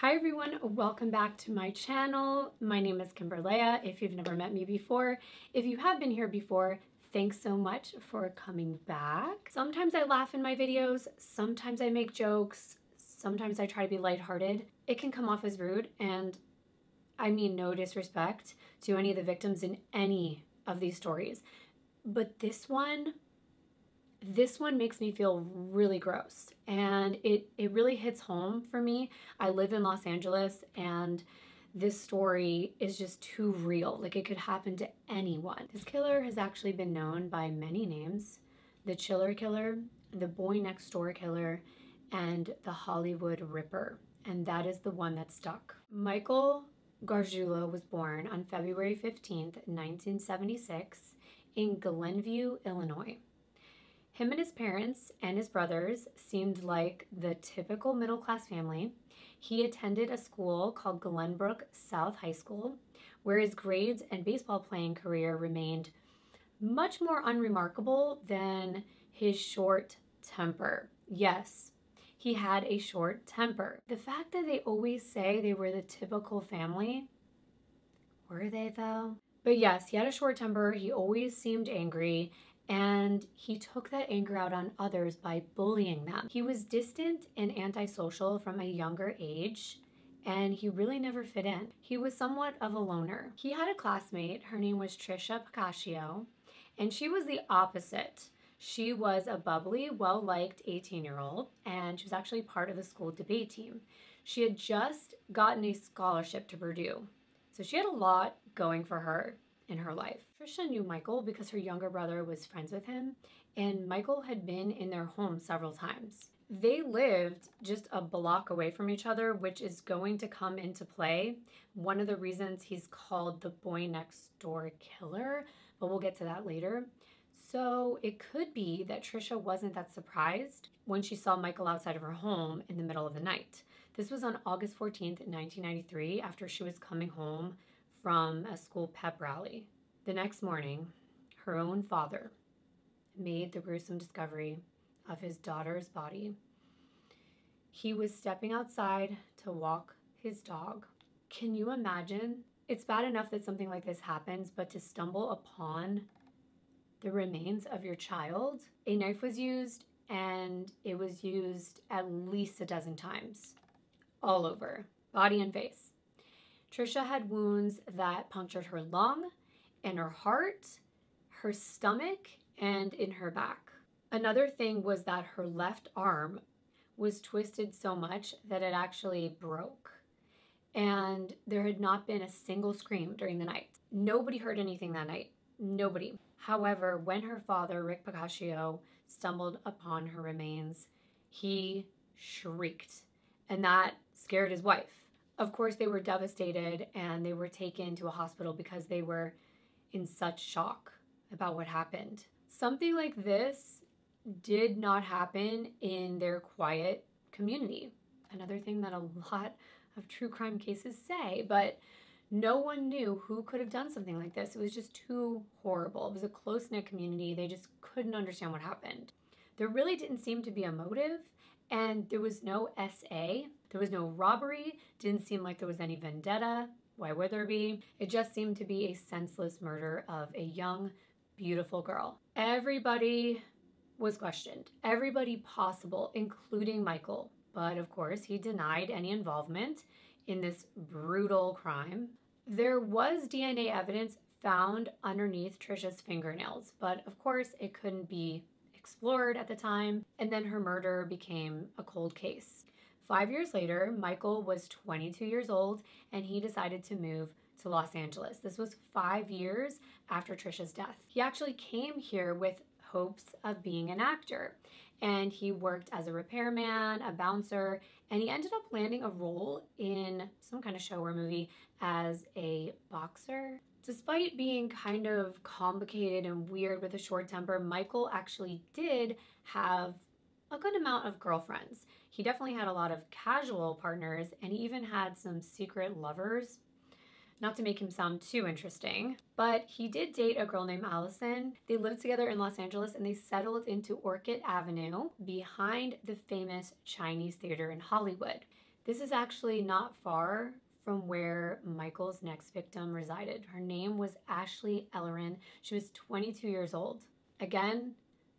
Hi everyone, welcome back to my channel. My name is Kimbyrleigha, if you've never met me before. If you have been here before, thanks so much for coming back. Sometimes I laugh in my videos, sometimes I make jokes, sometimes I try to be lighthearted. It can come off as rude and I mean no disrespect to any of the victims in any of these stories. But this one, this one makes me feel really gross and it it really hits home for me. I live in Los Angeles and this story is just too real. Like it could happen to anyone. This killer has actually been known by many names. The Chiller Killer, the Boy Next Door Killer, and the Hollywood Ripper. And that is the one that stuck. Michael Gargiulo was born on February 15th, 1976 in Glenview, Illinois. Him and his parents and his brothers seemed like the typical middle class family. He attended a school called Glenbrook South High School, where his grades and baseball playing career remained much more unremarkable than his short temper. Yes, he had a short temper. The fact that they always say they were the typical family, were they though? But yes, he had a short temper. He always seemed angry and he took that anger out on others by bullying them. He was distant and antisocial from a younger age and he really never fit in. He was somewhat of a loner. He had a classmate, her name was Tricia Pacaccio, and she was the opposite. She was a bubbly, well liked 18 year old, and she was actually part of the school debate team. She had just gotten a scholarship to Purdue, so she had a lot going for her in her life. Tricia knew Michael because her younger brother was friends with him, and Michael had been in their home several times. They lived just a block away from each other, which is going to come into play. One of the reasons he's called the boy next door killer, but we'll get to that later. So it could be that Tricia wasn't that surprised when she saw Michael outside of her home in the middle of the night. This was on August 14th, 1993, after she was coming home from a school pep rally. The next morning, her own father made the gruesome discovery of his daughter's body. He was stepping outside to walk his dog. Can you imagine? It's bad enough that something like this happens, but to stumble upon the remains of your child, a knife was used and it was used at least a dozen times, all over, body and face. Tricia had wounds that punctured her lung and her heart, her stomach, and in her back. Another thing was that her left arm was twisted so much that it actually broke. And there had not been a single scream during the night. Nobody heard anything that night. Nobody. However, when her father, Rick Pacaccio, stumbled upon her remains, he shrieked. And that scared his wife. Of course, they were devastated and they were taken to a hospital because they were in such shock about what happened. Something like this did not happen in their quiet community. Another thing that a lot of true crime cases say, but no one knew who could have done something like this. It was just too horrible. It was a close knit community. They just couldn't understand what happened. There really didn't seem to be a motive, and there was no SA. There was no robbery, didn't seem like there was any vendetta. Why would there be? It just seemed to be a senseless murder of a young, beautiful girl. Everybody was questioned, everybody possible, including Michael. But of course, he denied any involvement in this brutal crime. There was DNA evidence found underneath Tricia's fingernails, but of course, it couldn't be explored at the time, and then her murder became a cold case. Five years later, Michael was 22 years old and he decided to move to Los Angeles. This was five years after Tricia's death. He actually came here with hopes of being an actor. And he worked as a repairman, a bouncer, and he ended up landing a role in some kind of show or movie as a boxer. Despite being kind of complicated and weird with a short temper, Michael actually did have a good amount of girlfriends. He definitely had a lot of casual partners and he even had some secret lovers. Not to make him sound too interesting, but he did date a girl named Allison. They lived together in Los Angeles and they settled into Orchid Avenue behind the famous Chinese Theater in Hollywood. This is actually not far from where Michael's next victim resided. Her name was Ashley Ellerin. She was 22 years old. Again,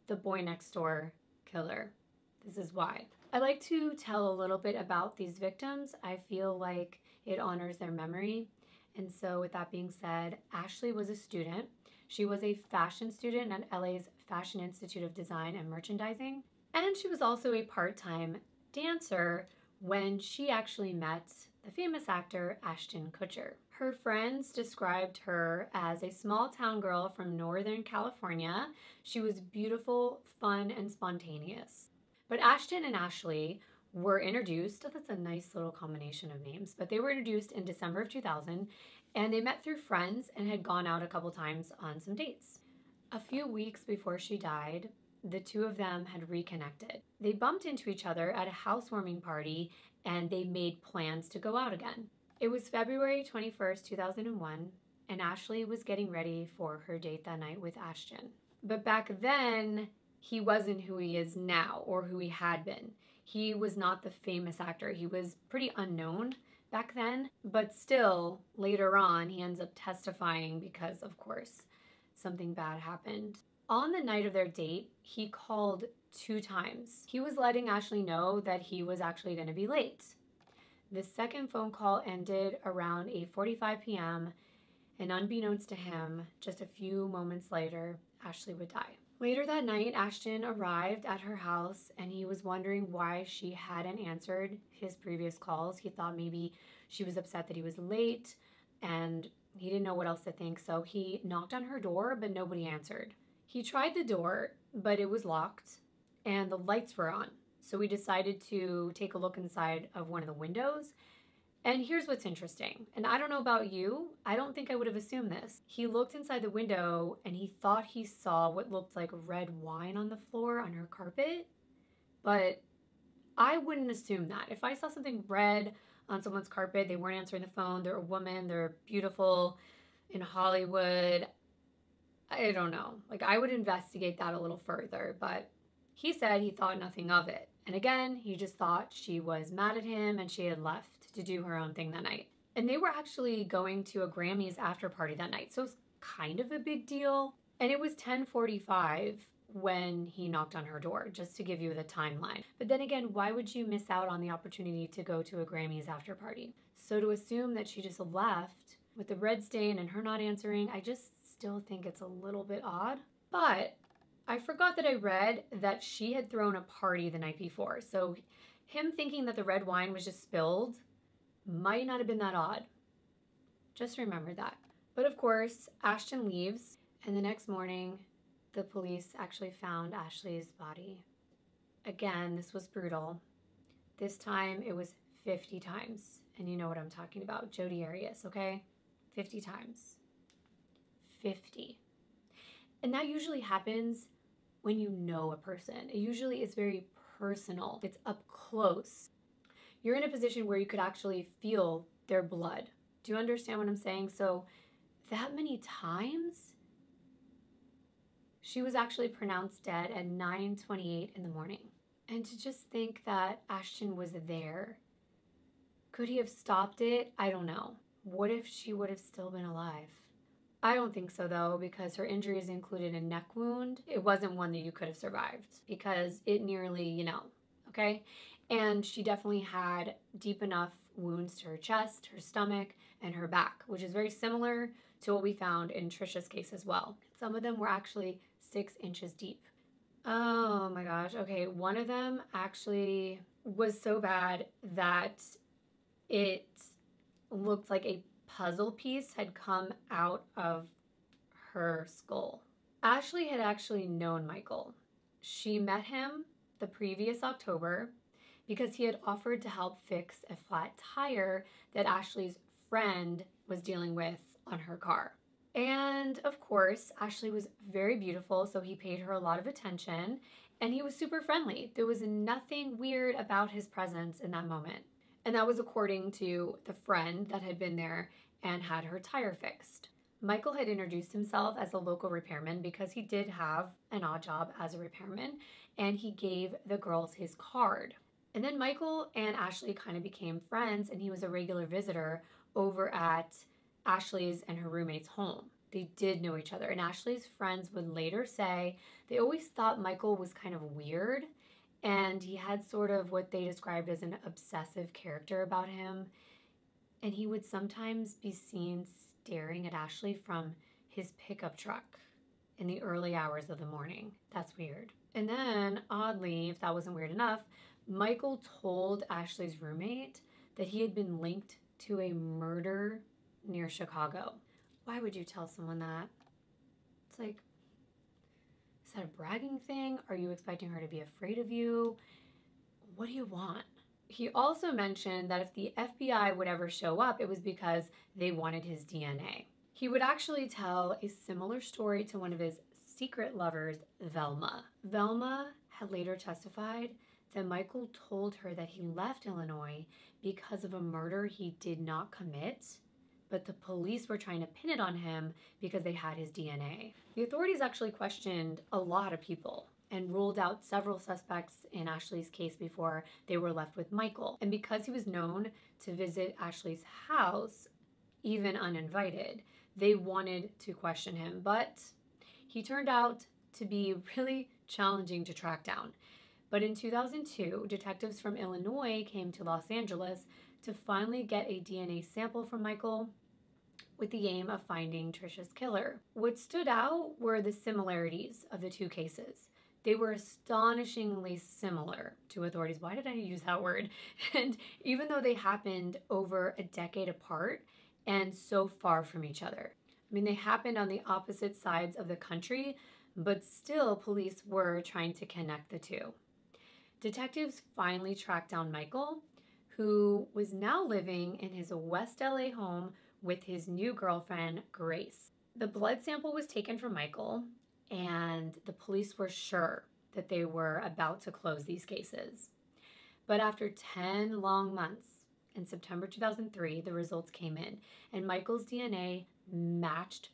the boy next door killer. This is why. I like to tell a little bit about these victims. I feel like it honors their memory. And so, with that being said, Ashley was a student. She was a fashion student at LA's Fashion Institute of Design and Merchandising. And she was also a part time dancer when she actually met the famous actor Ashton Kutcher. Her friends described her as a small town girl from Northern California. She was beautiful, fun, and spontaneous. But Ashton and Ashley were introduced, that's a nice little combination of names, but they were introduced in December of 2000 and they met through friends and had gone out a couple times on some dates. A few weeks before she died, the two of them had reconnected. They bumped into each other at a housewarming party and they made plans to go out again. It was February 21st, 2001, and Ashley was getting ready for her date that night with Ashton. But back then, he wasn't who he is now or who he had been. He was not the famous actor. He was pretty unknown back then, but still, later on, he ends up testifying because, of course, something bad happened. On the night of their date, he called two times. He was letting Ashley know that he was actually going to be late. The second phone call ended around 8:45 p.m., and unbeknownst to him, just a few moments later, Ashley would die. Later that night, Ashton arrived at her house and he was wondering why she hadn't answered his previous calls. He thought maybe she was upset that he was late and he didn't know what else to think, so he knocked on her door, but nobody answered. He tried the door, but it was locked and the lights were on. So we decided to take a look inside of one of the windows and here's what's interesting. And I don't know about you, I don't think I would have assumed this. He looked inside the window and he thought he saw what looked like red wine on the floor on her carpet. But I wouldn't assume that. If I saw something red on someone's carpet, they weren't answering the phone, they're a woman, they're beautiful in Hollywood. I don't know. Like, I would investigate that a little further, but he said he thought nothing of it. And again, he just thought she was mad at him and she had left to do her own thing that night. And they were actually going to a Grammys after party that night. So it's kind of a big deal. And it was 1045 when he knocked on her door, just to give you the timeline. But then again, why would you miss out on the opportunity to go to a Grammys after party? So to assume that she just left with the red stain and her not answering, I just still think it's a little bit odd. But I forgot that I read that she had thrown a party the night before. So him thinking that the red wine was just spilled might not have been that odd. Just remember that. But of course, Ashton leaves, and the next morning, the police actually found Ashley's body. Again, this was brutal. This time it was 50 times. And you know what I'm talking about. Jodi Arias, okay? 50 times. 50. And that usually happens when you know a person. It usually is very personal, it's up close you're in a position where you could actually feel their blood. Do you understand what I'm saying? So, that many times, she was actually pronounced dead at 9:28 in the morning. And to just think that Ashton was there, could he have stopped it? I don't know. What if she would have still been alive? I don't think so though, because her injuries included a neck wound. It wasn't one that you could have survived because it nearly, you know, okay? And she definitely had deep enough wounds to her chest, her stomach, and her back, which is very similar to what we found in Tricia's case as well. Some of them were actually six inches deep. Oh my gosh. Okay, one of them actually was so bad that it looked like a puzzle piece had come out of her skull. Ashley had actually known Michael. She met him the previous October because he had offered to help fix a flat tire that Ashley's friend was dealing with on her car. And of course, Ashley was very beautiful, so he paid her a lot of attention and he was super friendly. There was nothing weird about his presence in that moment. And that was according to the friend that had been there and had her tire fixed. Michael had introduced himself as a local repairman because he did have an odd job as a repairman, and he gave the girls his card. And then Michael and Ashley kind of became friends, and he was a regular visitor over at Ashley's and her roommate's home. They did know each other, and Ashley's friends would later say they always thought Michael was kind of weird, and he had sort of what they described as an obsessive character about him. And he would sometimes be seen staring at Ashley from his pickup truck in the early hours of the morning. That's weird. And then, oddly, if that wasn't weird enough, Michael told Ashley's roommate that he had been linked to a murder near Chicago. Why would you tell someone that? It's like, is that a bragging thing? Are you expecting her to be afraid of you? What do you want? He also mentioned that if the FBI would ever show up, it was because they wanted his DNA. He would actually tell a similar story to one of his secret lovers, Velma. Velma had later testified that Michael told her that he left Illinois because of a murder he did not commit, but the police were trying to pin it on him because they had his DNA. The authorities actually questioned a lot of people and ruled out several suspects in Ashley's case before they were left with Michael. And because he was known to visit Ashley's house, even uninvited, they wanted to question him, but he turned out to be really challenging to track down. But in 2002, detectives from Illinois came to Los Angeles to finally get a DNA sample from Michael with the aim of finding Tricia's killer. What stood out were the similarities of the two cases. They were astonishingly similar to authorities. Why did I use that word? And even though they happened over a decade apart and so far from each other. I mean, they happened on the opposite sides of the country, but still, police were trying to connect the two. Detectives finally tracked down Michael, who was now living in his West LA home with his new girlfriend, Grace. The blood sample was taken from Michael, and the police were sure that they were about to close these cases. But after 10 long months, in September 2003, the results came in, and Michael's DNA matched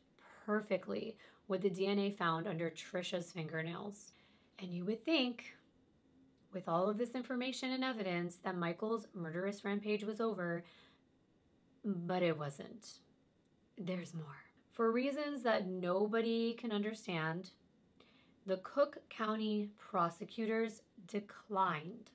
perfectly with the DNA found under Tricia's fingernails. And you would think with all of this information and evidence that Michael's murderous rampage was over, but it wasn't. There's more. For reasons that nobody can understand, the Cook County prosecutors declined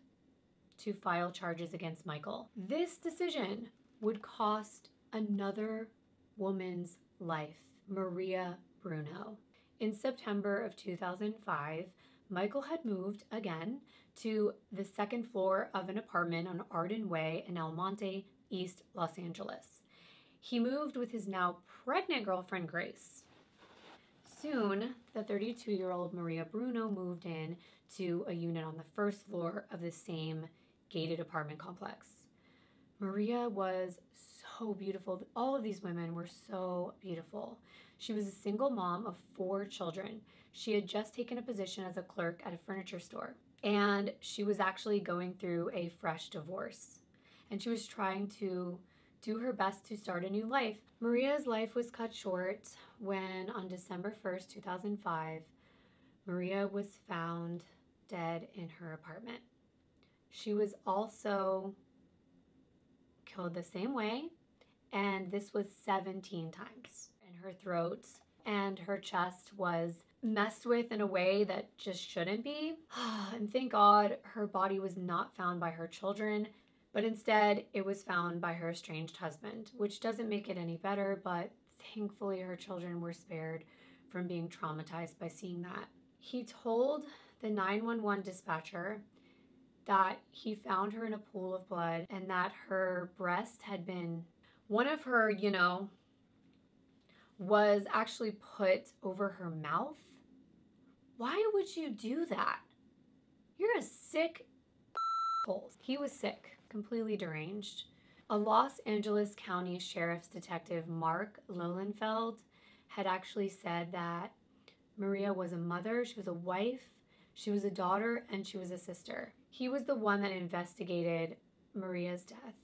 to file charges against Michael. This decision would cost another woman's life, Maria Bruno. In September of 2005, Michael had moved again to the second floor of an apartment on Arden Way in El Monte, East Los Angeles. He moved with his now pregnant girlfriend, Grace. Soon, the 32 year old Maria Bruno moved in to a unit on the first floor of the same gated apartment complex. Maria was so beautiful. All of these women were so beautiful. She was a single mom of four children. She had just taken a position as a clerk at a furniture store and she was actually going through a fresh divorce. And she was trying to do her best to start a new life. Maria's life was cut short when, on December 1st, 2005, Maria was found dead in her apartment. She was also killed the same way, and this was 17 times. And her throat and her chest was messed with in a way that just shouldn't be. and thank God her body was not found by her children, but instead it was found by her estranged husband, which doesn't make it any better, but thankfully her children were spared from being traumatized by seeing that. He told the 911 dispatcher that he found her in a pool of blood and that her breast had been one of her, you know, was actually put over her mouth why would you do that? You're a sick He was sick, completely deranged. A Los Angeles County Sheriff's Detective, Mark Lilienfeld, had actually said that Maria was a mother, she was a wife, she was a daughter, and she was a sister. He was the one that investigated Maria's death.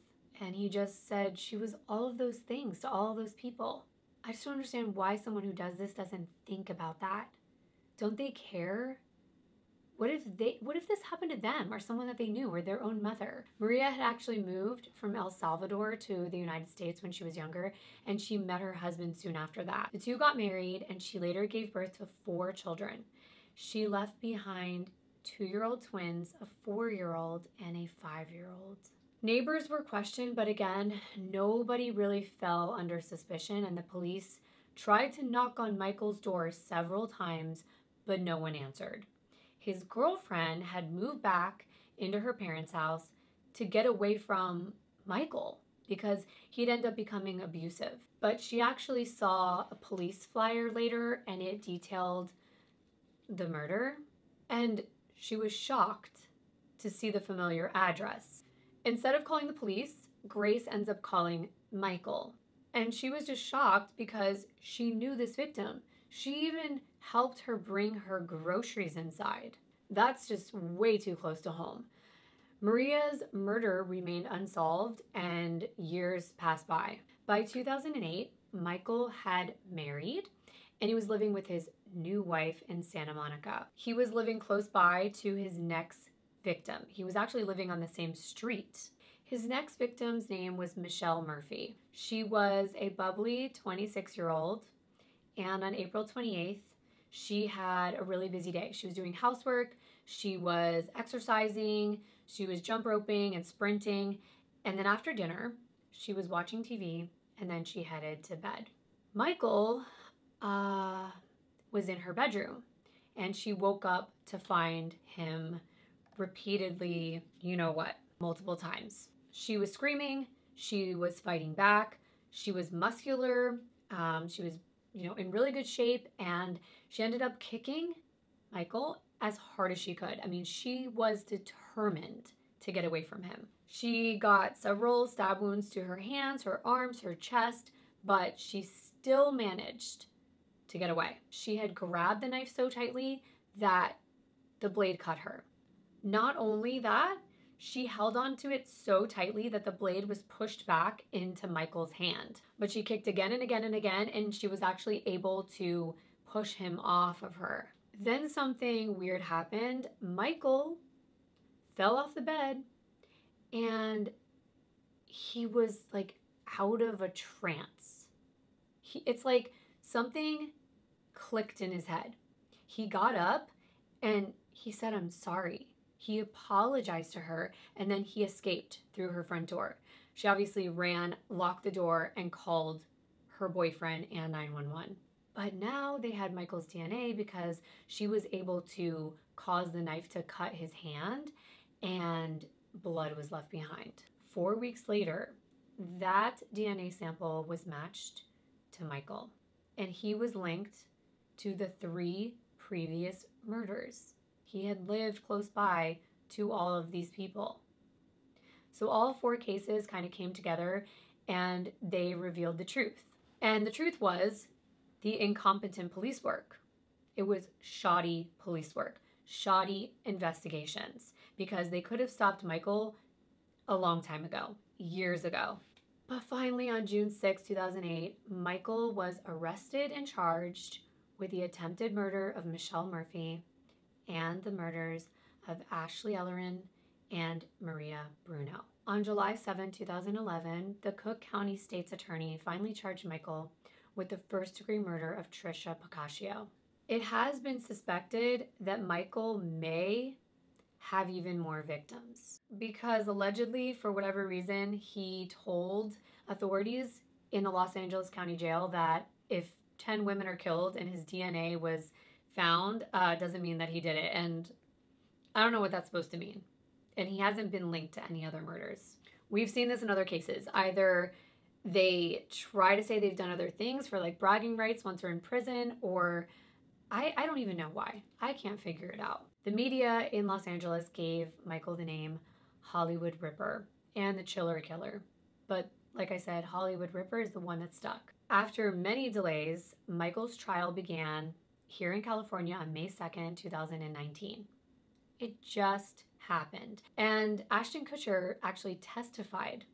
And he just said she was all of those things to all of those people. I just don't understand why someone who does this doesn't think about that. Don't they care What if they what if this happened to them or someone that they knew or their own mother? Maria had actually moved from El Salvador to the United States when she was younger and she met her husband soon after that. The two got married and she later gave birth to four children. She left behind 2-year-old twins, a 4-year-old and a 5-year-old. Neighbors were questioned, but again, nobody really fell under suspicion and the police tried to knock on Michael's door several times, but no one answered his girlfriend had moved back into her parents' house to get away from Michael because he'd end up becoming abusive. But she actually saw a police flyer later and it detailed the murder. And she was shocked to see the familiar address. Instead of calling the police, Grace ends up calling Michael. And she was just shocked because she knew this victim. She even helped her bring her groceries inside. That's just way too close to home. Maria's murder remained unsolved and years passed by. By 2008, Michael had married and he was living with his new wife in Santa Monica. He was living close by to his next victim. He was actually living on the same street. His next victim's name was Michelle Murphy. She was a bubbly 26 year old, and on April 28th, she had a really busy day. She was doing housework, she was exercising, she was jump roping and sprinting. And then after dinner, she was watching TV and then she headed to bed. Michael uh, was in her bedroom and she woke up to find him repeatedly, you know what, multiple times. She was screaming, she was fighting back, she was muscular, um, she was you know, in really good shape. And she ended up kicking Michael as hard as she could. I mean, she was determined to get away from him. She got several stab wounds to her hands, her arms, her chest, but she still managed to get away. She had grabbed the knife so tightly that the blade cut her. Not only that, she held onto it so tightly that the blade was pushed back into Michael's hand. But she kicked again and again and again, and she was actually able to push him off of her. Then something weird happened. Michael fell off the bed and he was like out of a trance. He, it's like something clicked in his head. He got up and he said, I'm sorry. He apologized to her and then he escaped through her front door. She obviously ran, locked the door, and called her boyfriend and 911. But now they had Michael's DNA because she was able to cause the knife to cut his hand and blood was left behind. Four weeks later, that DNA sample was matched to Michael and he was linked to the three previous murders. He had lived close by to all of these people. So all four cases kind of came together and they revealed the truth. And the truth was the incompetent police work. It was shoddy police work, shoddy investigations, because they could have stopped Michael a long time ago, years ago. But finally, on June 6, 2008, Michael was arrested and charged with the attempted murder of Michelle Murphy and the murders of Ashley Ellerin and Maria Bruno. On July 7, 2011, the Cook County State's Attorney finally charged Michael with the first degree murder of Tricia Pacaccio. It has been suspected that Michael may have even more victims because allegedly, for whatever reason, he told authorities in the Los Angeles County Jail that if 10 women are killed and his DNA was found uh, doesn't mean that he did it. And I don't know what that's supposed to mean. And he hasn't been linked to any other murders. We've seen this in other cases. Either they try to say they've done other things for like bragging rights once they're in prison, or I, I don't even know why. I can't figure it out. The media in Los Angeles gave Michael the name Hollywood Ripper and the Chiller Killer. But like I said, Hollywood Ripper is the one that stuck. After many delays, Michael's trial began here in California on May 2nd, 2019. It just happened. And Ashton Kutcher actually testified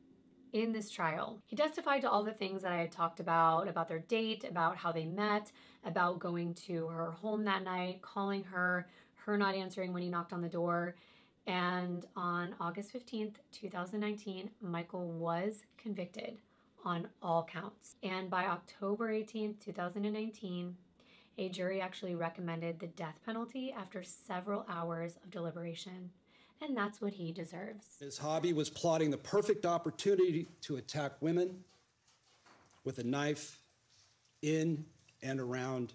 in this trial. He testified to all the things that I had talked about about their date, about how they met, about going to her home that night, calling her, her not answering when he knocked on the door. And on August 15th, 2019, Michael was convicted on all counts. And by October 18th, 2019, a jury actually recommended the death penalty after several hours of deliberation. And that's what he deserves. His hobby was plotting the perfect opportunity to attack women with a knife in and around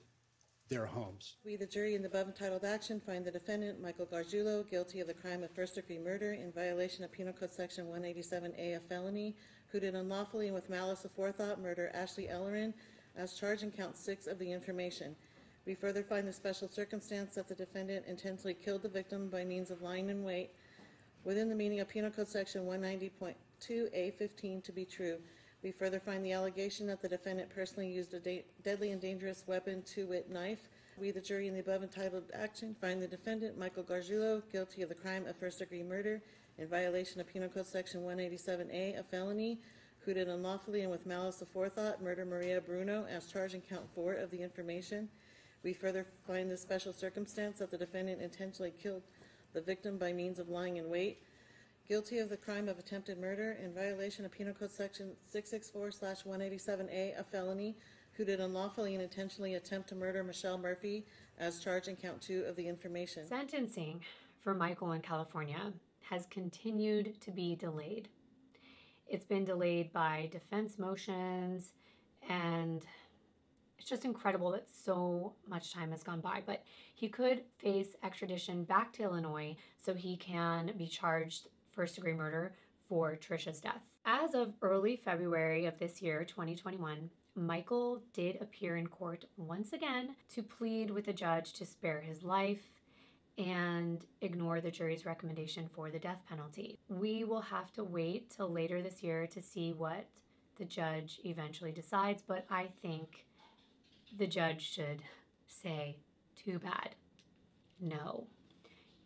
their homes. We, the jury, in the above entitled action, find the defendant, Michael Gargiulo, guilty of the crime of first-degree murder in violation of Penal Code Section 187A, a felony, who did unlawfully and with malice aforethought murder Ashley Ellerin as charged in count six of the information. We further find the special circumstance that the defendant intentionally killed the victim by means of lying in wait within the meaning of Penal Code Section 190.2A15 to be true. We further find the allegation that the defendant personally used a deadly and dangerous weapon, to wit knife. We, the jury, in the above entitled action, find the defendant, Michael Gargiulo, guilty of the crime of first-degree murder in violation of Penal Code Section 187A, a felony, who did unlawfully and with malice aforethought murder Maria Bruno as charged in count four of the information. We further find the special circumstance that the defendant intentionally killed the victim by means of lying in wait, guilty of the crime of attempted murder in violation of Penal Code Section 664/187A, a felony, who did unlawfully and intentionally attempt to murder Michelle Murphy as charged in count two of the information. Sentencing for Michael in California has continued to be delayed. It's been delayed by defense motions, and it's just incredible that so much time has gone by. But he could face extradition back to Illinois so he can be charged first degree murder for Tricia's death. As of early February of this year, 2021, Michael did appear in court once again to plead with the judge to spare his life and ignore the jury's recommendation for the death penalty. We will have to wait till later this year to see what the judge eventually decides, but I think the judge should say, too bad. No.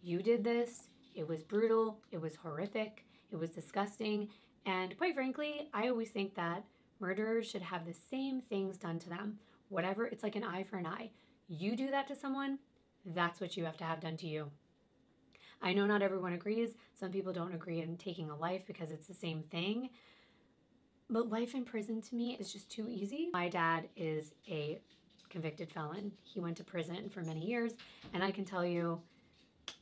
You did this. It was brutal. It was horrific. It was disgusting. And quite frankly, I always think that murderers should have the same things done to them. Whatever, it's like an eye for an eye. You do that to someone, that's what you have to have done to you. I know not everyone agrees. Some people don't agree in taking a life because it's the same thing. But life in prison to me is just too easy. My dad is a convicted felon. He went to prison for many years, and I can tell you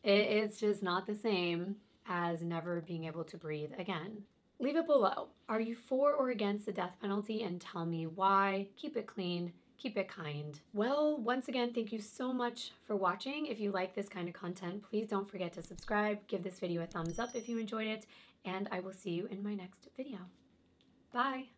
it's just not the same as never being able to breathe again. Leave it below. Are you for or against the death penalty? And tell me why. Keep it clean keep it kind. Well, once again, thank you so much for watching. If you like this kind of content, please don't forget to subscribe, give this video a thumbs up if you enjoyed it, and I will see you in my next video. Bye!